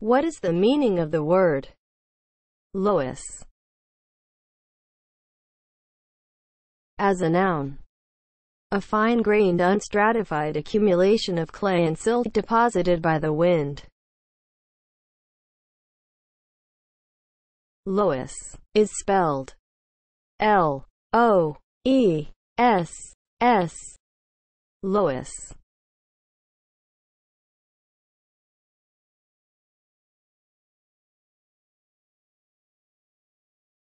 What is the meaning of the word loess as a noun? A fine-grained unstratified accumulation of clay and silt deposited by the wind. Loess is spelled L-O-E-S-S. Loess